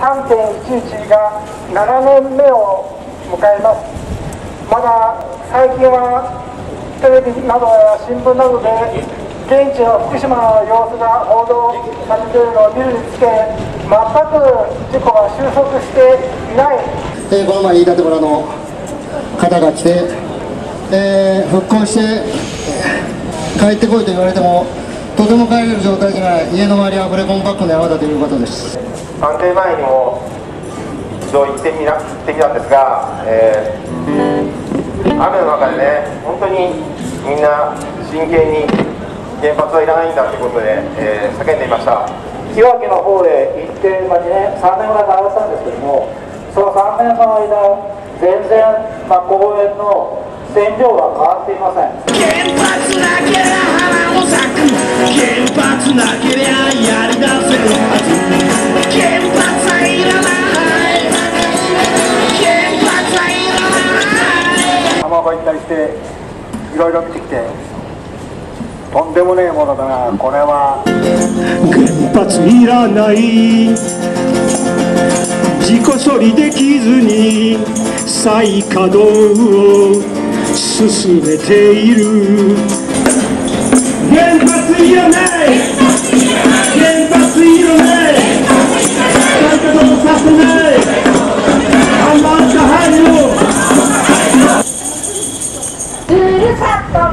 3.11が7年目を迎えます。まだ最近はテレビなどや新聞などで現地の福島の様子が報道されているのを見るにつけ全く事故が収束していない。えーこの前飯舘村の方が来て、えー復興して帰ってこいと言われてもとても帰れる状態じゃない。家の周りはフレコンバックの山だということです。安定前にも一度行ってみな行ってみたんですが、えー雨の中でね本当にみんな真剣に原発はいらないんだということで、えー叫んでいました。岩木の方へ行って、まあ、2年3年ぐらい回したんですけどもその3年の間全然、まあ、公園の線量は変わっていません。原発なけりゃ花も咲くない浜場行ったりしていろいろ見てきてとんでもねえものだなこれは。原発いらない。自己処理できずに再稼働を進めている。原発いらない Exato.